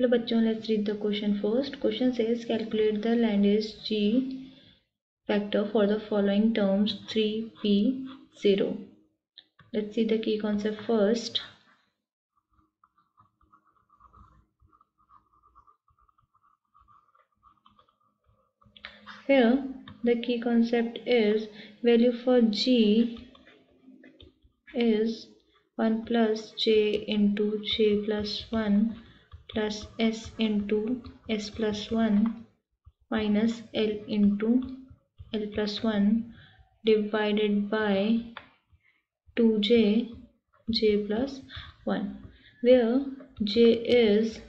Let's read the question first. Question says calculate the Lande's G factor for the following terms 3p 0. Let's see the key concept first. Here the key concept is value for g is 1 plus j into j plus 1 plus s into s plus 1 minus l into l plus 1 divided by 2j j plus 1 where j is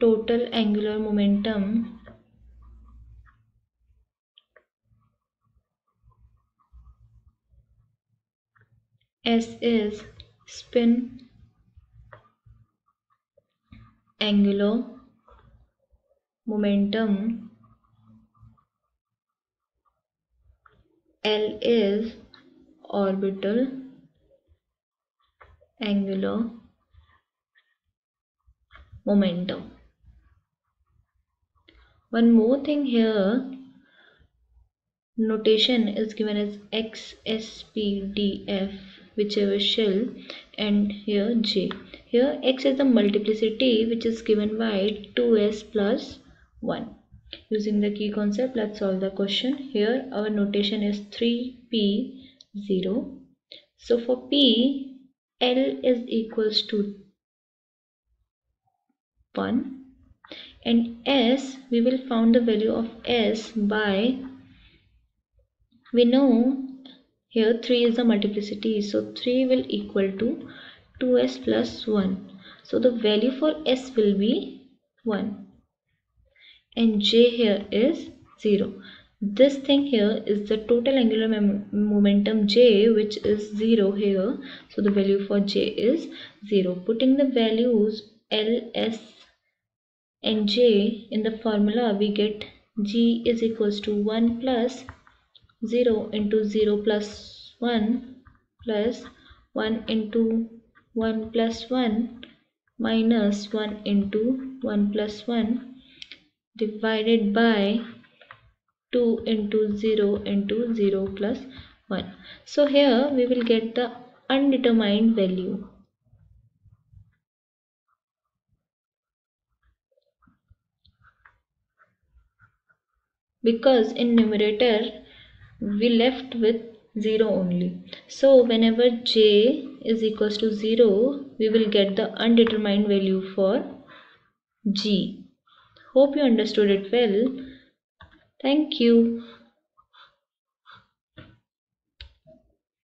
total angular momentum s is spin angular momentum L is orbital angular momentum. One more thing here, notation is given as X, S, P, D, F, whichever shell and here J. Here x is the multiplicity which is given by 2s plus 1. Using the key concept, let's solve the question. Here our notation is 3p0. So for p, L is equals to 1 and S, we will found the value of S by, we know here 3 is the multiplicity, so 3 will equal to 2s plus 1 so the value for s will be 1 and j here is 0 this thing here is the total angular momentum j which is 0 here. So the value for j is 0 putting the values l s and j in the formula we get g is equals to 1 plus 0 into 0 plus 1 plus 1 into 1 plus 1 minus 1 into 1 plus 1 divided by 2 into 0 into 0 plus 1. So here we will get the undetermined value. Because in numerator we left with 0 only. So whenever j is equals to 0, we will get the undetermined value for g. Hope you understood it well. Thank you.